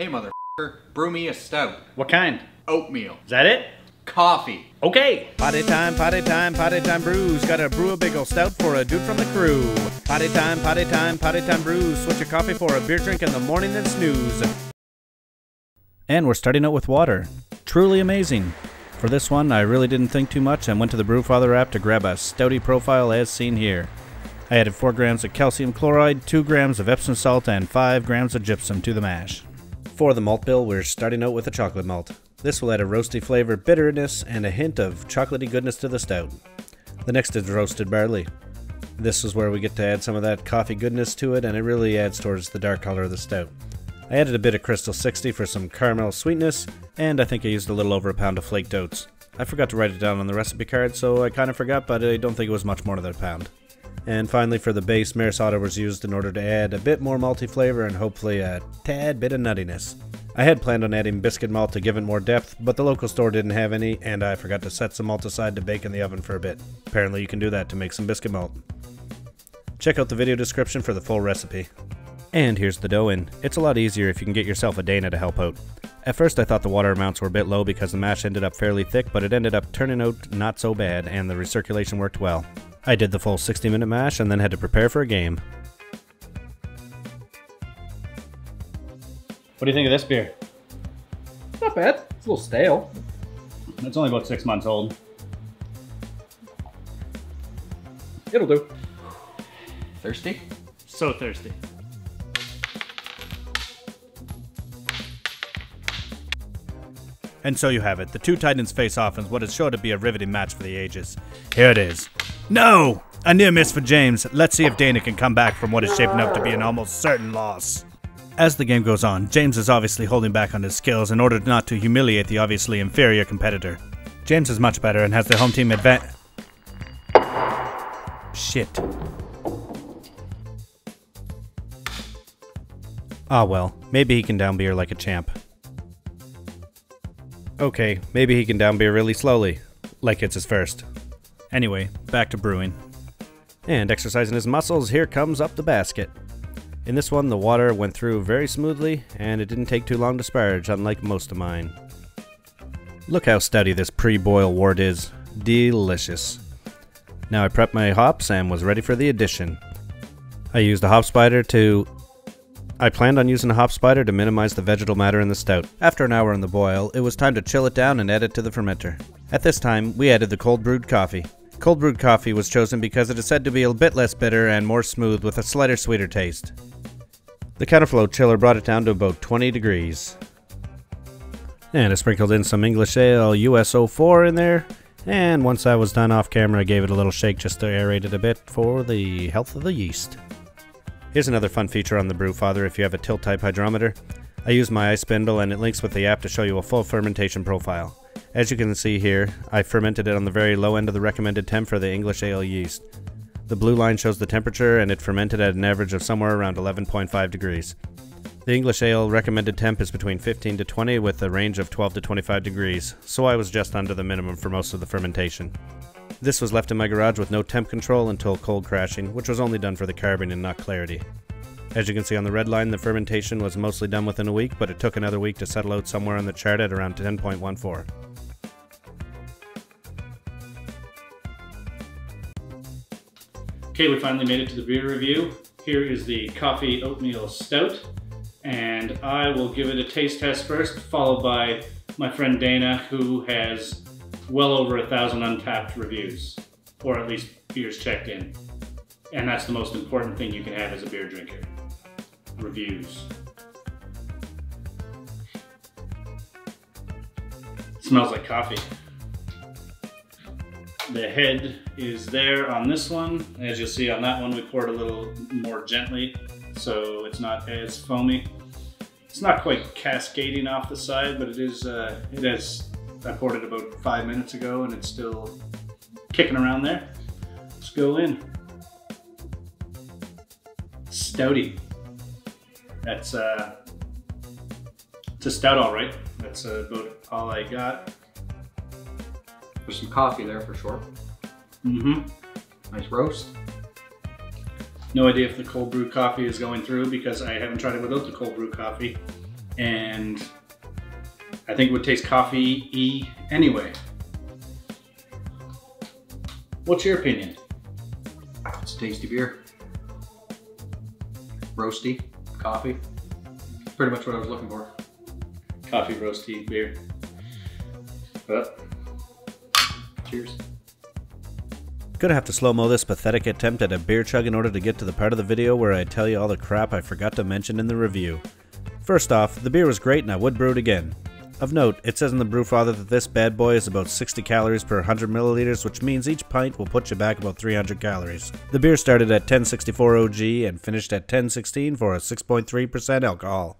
Hey, mother, brew me a stout. What kind? Oatmeal. Is that it? Coffee. Okay. Party time, party time, party time brews. Gotta brew a big ol' stout for a dude from the crew. Party time, party time, party time brews. Switch your coffee for a beer drink in the morning then snooze. And we're starting out with water. Truly amazing. For this one, I really didn't think too much and went to the Brewfather app to grab a stouty profile as seen here. I added 4 grams of calcium chloride, 2 grams of Epsom salt, and 5 grams of gypsum to the mash. For the malt bill, we're starting out with a chocolate malt. This will add a roasty flavor, bitterness, and a hint of chocolatey goodness to the stout. The next is roasted barley. This is where we get to add some of that coffee goodness to it, and it really adds towards the dark color of the stout. I added a bit of Crystal 60 for some caramel sweetness, and I think I used a little over a pound of flaked oats. I forgot to write it down on the recipe card, so I kind of forgot, but I don't think it was much more than a pound. And finally, for the base, Maris Otter was used in order to add a bit more malty flavor and hopefully a tad bit of nuttiness. I had planned on adding biscuit malt to give it more depth, but the local store didn't have any, and I forgot to set some malt aside to bake in the oven for a bit. Apparently, you can do that to make some biscuit malt. Check out the video description for the full recipe. And here's the dough in. It's a lot easier if you can get yourself a Dana to help out. At first I thought the water amounts were a bit low because the mash ended up fairly thick, but it ended up turning out not so bad, and the recirculation worked well. I did the full 60 minute mash and then had to prepare for a game. What do you think of this beer? Not bad. It's a little stale. It's only about six months old. It'll do. Thirsty? So thirsty. And so you have it. The two titans face off in what is sure to be a riveting match for the ages. Here it is. No! A near miss for James. Let's see if Dana can come back from what is shaping up to be an almost certain loss. As the game goes on, James is obviously holding back on his skills in order not to humiliate the obviously inferior competitor. James is much better and has the home team advantage. Shit. Ah well, maybe he can down beer like a champ. Okay, maybe he can down beer really slowly, like it's his first. Anyway, back to brewing. And exercising his muscles, here comes up the basket. In this one, the water went through very smoothly, and it didn't take too long to sparge, unlike most of mine. Look how steady this pre-boil wort is. Delicious. Now I prepped my hops and was ready for the addition. I used a hop spider to I planned on using a hop spider to minimize the vegetal matter in the stout. After an hour in the boil, it was time to chill it down and add it to the fermenter. At this time, we added the cold brewed coffee. Cold brewed coffee was chosen because it is said to be a bit less bitter and more smooth with a slighter sweeter taste. The counterflow chiller brought it down to about 20 degrees. And I sprinkled in some English Ale US04 in there. And once I was done off camera, I gave it a little shake just to aerate it a bit for the health of the yeast. Here's another fun feature on the Brewfather if you have a tilt type hydrometer. I use my iSpindel and it links with the app to show you a full fermentation profile. As you can see here, I fermented it on the very low end of the recommended temp for the English ale yeast. The blue line shows the temperature and it fermented at an average of somewhere around 11.5 degrees. The English ale recommended temp is between 15 to 20 with a range of 12 to 25 degrees, so I was just under the minimum for most of the fermentation. This was left in my garage with no temp control until cold crashing, which was only done for the carbon and not clarity. As you can see on the red line, the fermentation was mostly done within a week, but it took another week to settle out somewhere on the chart at around 10.14. Okay, we finally made it to the beer review. Here is the coffee oatmeal stout, and I will give it a taste test first, followed by my friend Dana, who has well over a thousand Untappd reviews, or at least beers checked in. And that's the most important thing you can have as a beer drinker. Reviews. It smells like coffee. The head is there on this one. As you'll see on that one, we poured a little more gently, so it's not as foamy. It's not quite cascading off the side, but it is, uh, it has I poured it about five minutes ago and it's still kicking around there. Let's go in. Stouty. That's uh, it's a stout, all right. That's uh, about all I got. There's some coffee there for sure. Mm-hmm. Nice roast. No idea if the cold brew coffee is going through because I haven't tried it without the cold brew coffee. and I think it would taste coffee y anyway. What's your opinion? It's a tasty beer. Roasty. Coffee. Pretty much what I was looking for. Coffee, roasty, tea, beer. But Cheers. Gonna have to slow mo this pathetic attempt at a beer chug in order to get to the part of the video where I tell you all the crap I forgot to mention in the review. First off, the beer was great and I would brew it again. Of note, it says in the Brewfather that this bad boy is about 60 calories per 100 milliliters, which means each pint will put you back about 300 calories. The beer started at 1064 OG and finished at 1016 for a 6.3% alcohol.